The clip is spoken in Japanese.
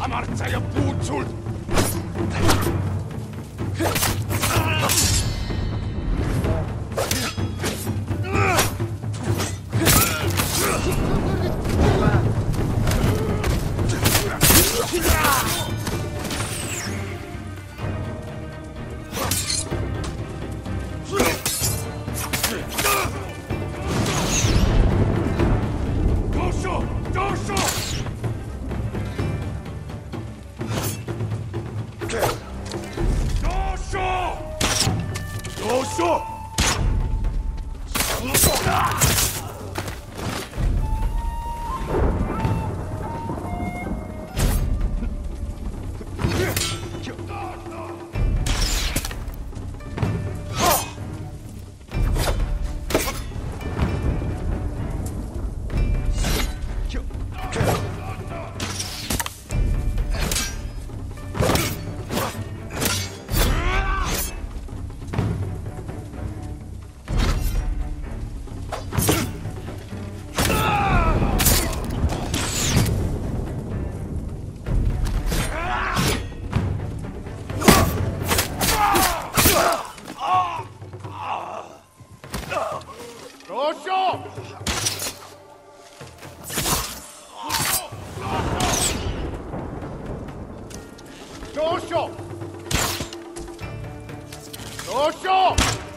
Amartzaia puțul! 站住给 Sosho! Sosho! Sosho! Sosho!